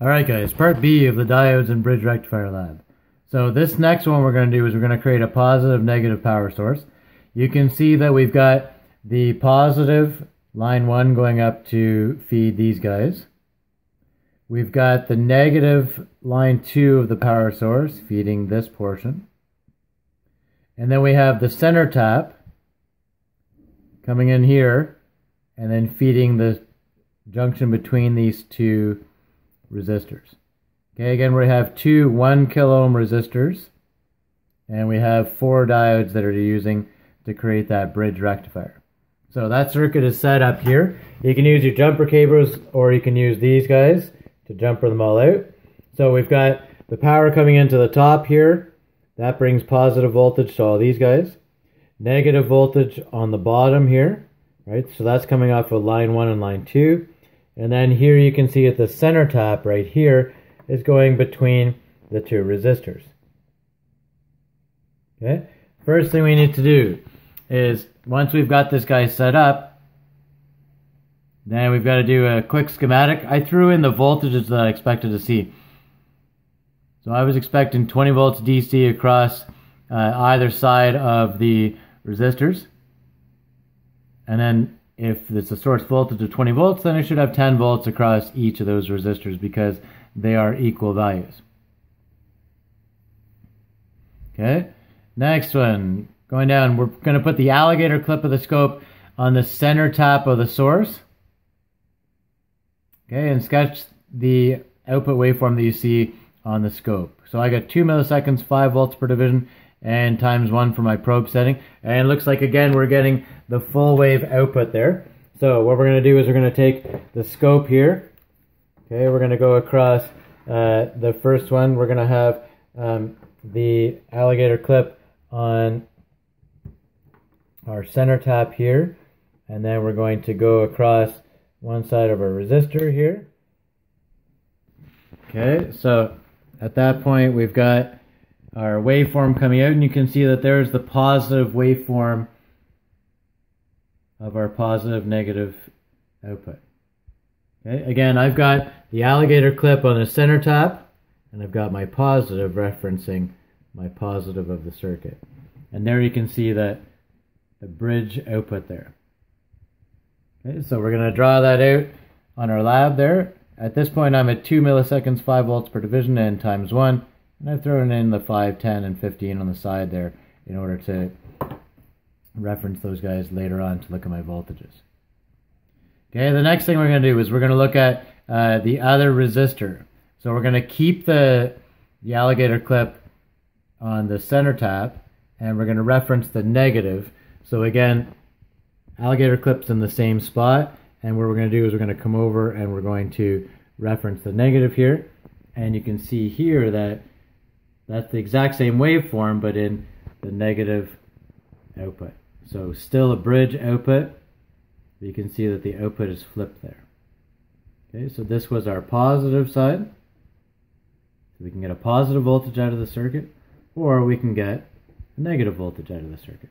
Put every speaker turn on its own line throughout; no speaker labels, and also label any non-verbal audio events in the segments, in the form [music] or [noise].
Alright guys, part B of the diodes and bridge rectifier lab. So this next one we're going to do is we're going to create a positive negative power source. You can see that we've got the positive line 1 going up to feed these guys. We've got the negative line 2 of the power source feeding this portion. And then we have the center tap coming in here and then feeding the junction between these two resistors. Okay, again, we have two 1 kilo ohm resistors and we have four diodes that are using to create that bridge rectifier. So that circuit is set up here. You can use your jumper cables or you can use these guys to jumper them all out. So we've got the power coming into the top here. That brings positive voltage to all these guys. Negative voltage on the bottom here, right? So that's coming off of line 1 and line 2. And then here you can see at the center tap right here is going between the two resistors. Okay, first thing we need to do is once we've got this guy set up, then we've got to do a quick schematic. I threw in the voltages that I expected to see. So I was expecting 20 volts DC across uh, either side of the resistors. And then if it's a source voltage of 20 volts, then it should have 10 volts across each of those resistors because they are equal values. Okay, next one, going down, we're going to put the alligator clip of the scope on the center tap of the source. Okay, and sketch the output waveform that you see on the scope. So I got 2 milliseconds, 5 volts per division, and times 1 for my probe setting. And it looks like, again, we're getting the full wave output there. So what we're going to do is we're going to take the scope here. Okay, we're going to go across uh, the first one. We're going to have um, the alligator clip on our center tap here. And then we're going to go across one side of our resistor here. Okay, so at that point we've got our waveform coming out and you can see that there's the positive waveform of our positive negative output. Okay, again I've got the alligator clip on the center tap and I've got my positive referencing my positive of the circuit. And there you can see that the bridge output there. Okay, so we're going to draw that out on our lab there. At this point I'm at 2 milliseconds, 5 volts per division and times 1. And I've thrown in the 5, 10, and 15 on the side there in order to reference those guys later on to look at my voltages. Okay, the next thing we're going to do is we're going to look at uh, the other resistor. So we're going to keep the, the alligator clip on the center tap and we're going to reference the negative. So again, alligator clip's in the same spot and what we're going to do is we're going to come over and we're going to reference the negative here and you can see here that that's the exact same waveform, but in the negative output. So still a bridge output. You can see that the output is flipped there. Okay, so this was our positive side. So we can get a positive voltage out of the circuit, or we can get a negative voltage out of the circuit.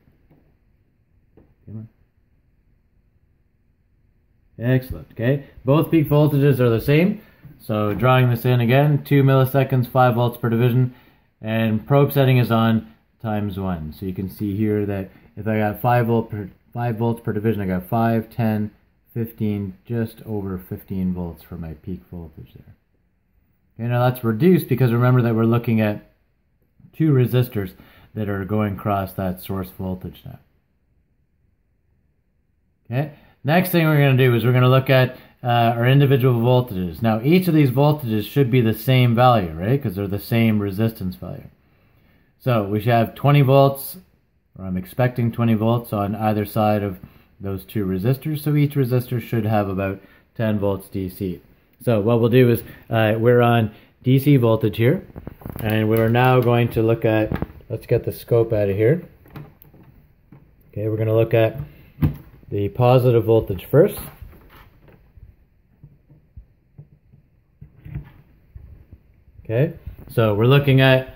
Excellent, okay? Both peak voltages are the same. So drawing this in again, 2 milliseconds, 5 volts per division and probe setting is on times 1. So you can see here that if I got 5 volt per 5 volts per division, I got 5, 10, 15, just over 15 volts for my peak voltage there. Okay, now that's reduced because remember that we're looking at two resistors that are going across that source voltage now. Okay, next thing we're going to do is we're going to look at uh, our individual voltages. Now each of these voltages should be the same value, right? Because they're the same resistance value. So we should have 20 volts, or I'm expecting 20 volts on either side of those two resistors. So each resistor should have about 10 volts DC. So what we'll do is uh, we're on DC voltage here. And we're now going to look at, let's get the scope out of here. Okay, we're going to look at the positive voltage first. Okay, so we're looking at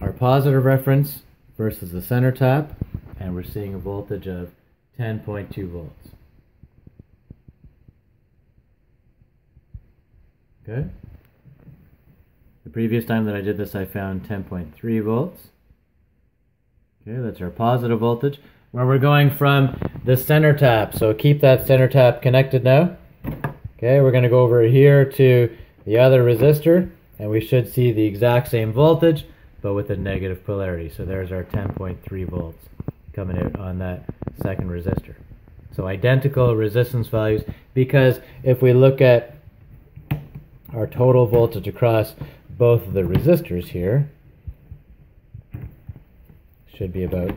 our positive reference versus the center tap, and we're seeing a voltage of 10.2 volts. Okay, The previous time that I did this, I found 10.3 volts. Okay, that's our positive voltage. Where we're going from the center tap. So keep that center tap connected now. Okay, we're going to go over here to the other resistor, and we should see the exact same voltage, but with a negative polarity. So there's our 10.3 volts coming out on that second resistor. So identical resistance values, because if we look at our total voltage across both of the resistors here, should be about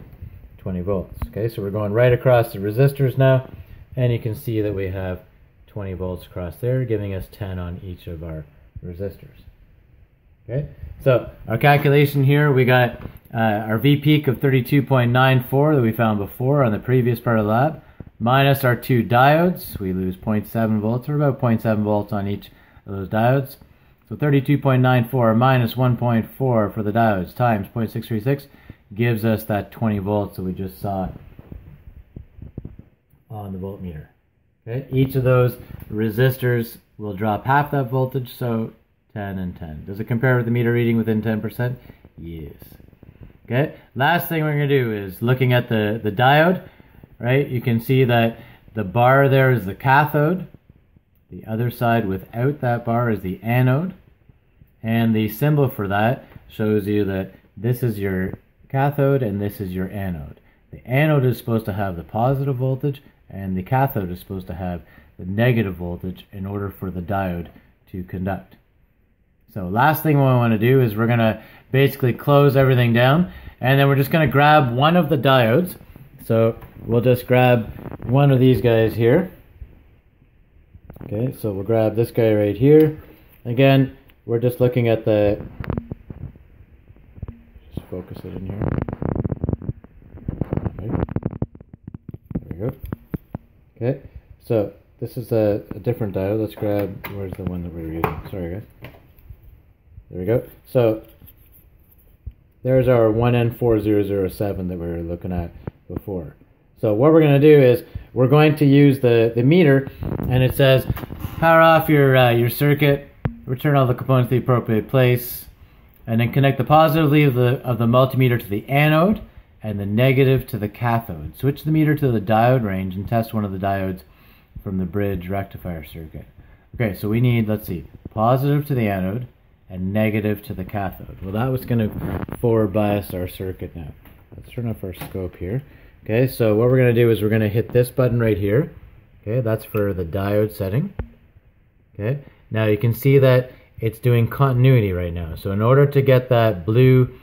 20 volts. Okay, so we're going right across the resistors now, and you can see that we have 20 volts across there, giving us 10 on each of our resistors. Okay, so our calculation here, we got uh, our V peak of 32.94 that we found before on the previous part of the lab, minus our two diodes. We lose 0.7 volts, or about 0.7 volts on each of those diodes. So 32.94 minus 1.4 for the diodes times 0.636 gives us that 20 volts that we just saw on the voltmeter. Okay, each of those resistors will drop half that voltage, so 10 and 10. Does it compare with the meter reading within 10%? Yes. Okay, last thing we're going to do is looking at the, the diode, right? You can see that the bar there is the cathode. The other side without that bar is the anode. And the symbol for that shows you that this is your cathode and this is your anode. The anode is supposed to have the positive voltage and the cathode is supposed to have the negative voltage in order for the diode to conduct. So last thing we want to do is we're going to basically close everything down and then we're just going to grab one of the diodes. So we'll just grab one of these guys here. Okay, so we'll grab this guy right here. Again, we're just looking at the Just focus it in here. There we go. Okay, so this is a, a, different diode. Let's grab, where's the one that we are using? Sorry guys. There we go. So there's our 1N4007 that we were looking at before. So what we're going to do is we're going to use the, the meter and it says power off your, uh, your circuit, return all the components to the appropriate place, and then connect the positive lead of the, of the multimeter to the anode and the negative to the cathode. Switch the meter to the diode range and test one of the diodes from the bridge rectifier circuit. Okay, so we need, let's see, positive to the anode and negative to the cathode. Well, that was going to forward bias our circuit now. Let's turn off our scope here. Okay, so what we're going to do is we're going to hit this button right here. Okay, that's for the diode setting. Okay, now you can see that it's doing continuity right now. So in order to get that blue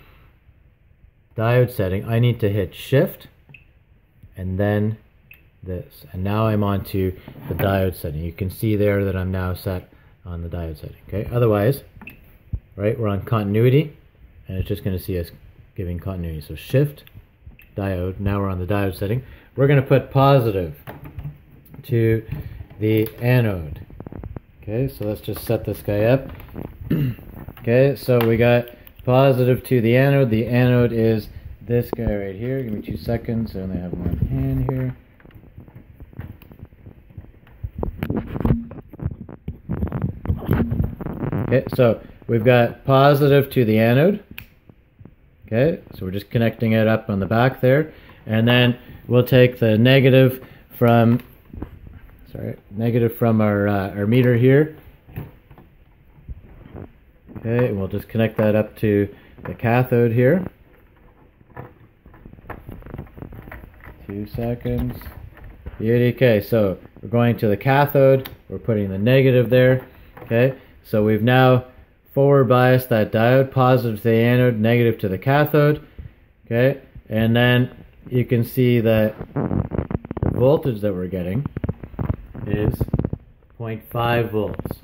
diode setting, I need to hit shift and then this. And now I'm on to the diode setting. You can see there that I'm now set on the diode setting. Okay, otherwise, right, we're on continuity and it's just going to see us giving continuity. So shift, diode, now we're on the diode setting. We're going to put positive to the anode. Okay, so let's just set this guy up. [clears throat] okay, so we got positive to the anode. The anode is this guy right here. Give me two seconds. I only have one hand here. Okay, so we've got positive to the anode. Okay, so we're just connecting it up on the back there. And then we'll take the negative from sorry, negative from our, uh, our meter here. Okay, and we'll just connect that up to the cathode here. Two seconds. Okay, so we're going to the cathode. We're putting the negative there. Okay, so we've now forward biased that diode, positive to the anode, negative to the cathode. Okay, and then you can see that the voltage that we're getting is 0.5 volts.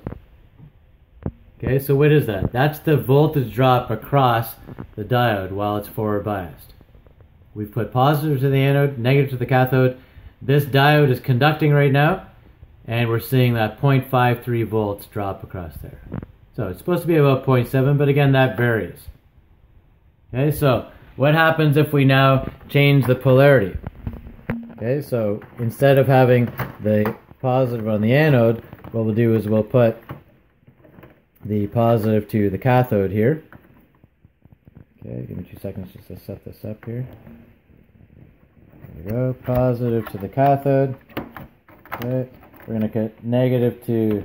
Okay, so what is that? That's the voltage drop across the diode while it's forward biased. We've put positive to the anode, negative to the cathode. This diode is conducting right now, and we're seeing that 0.53 volts drop across there. So it's supposed to be about 0.7, but again, that varies. Okay, so what happens if we now change the polarity? Okay, so instead of having the positive on the anode, what we'll do is we'll put the positive to the cathode here. Okay, give me two seconds just to set this up here. There we go, positive to the cathode. Okay, we're going to get negative to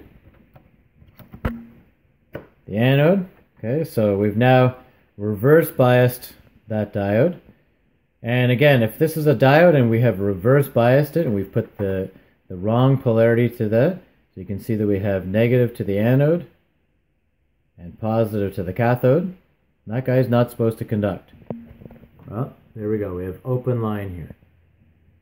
the anode. Okay, so we've now reverse biased that diode. And again, if this is a diode and we have reverse biased it and we've put the, the wrong polarity to that, so you can see that we have negative to the anode and positive to the cathode. That guy's not supposed to conduct. Well, there we go. We have open line here.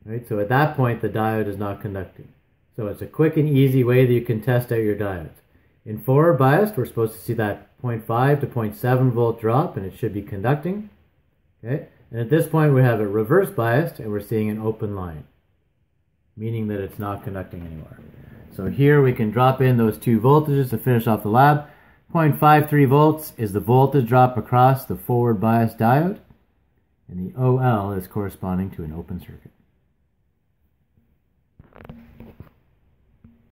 Right, so at that point, the diode is not conducting. So it's a quick and easy way that you can test out your diodes. In forward biased, we're supposed to see that 0.5 to 0.7 volt drop, and it should be conducting. Okay, and at this point, we have it reverse biased, and we're seeing an open line, meaning that it's not conducting anymore. So here we can drop in those two voltages to finish off the lab. 0.53 volts is the voltage drop across the forward bias diode, and the OL is corresponding to an open circuit.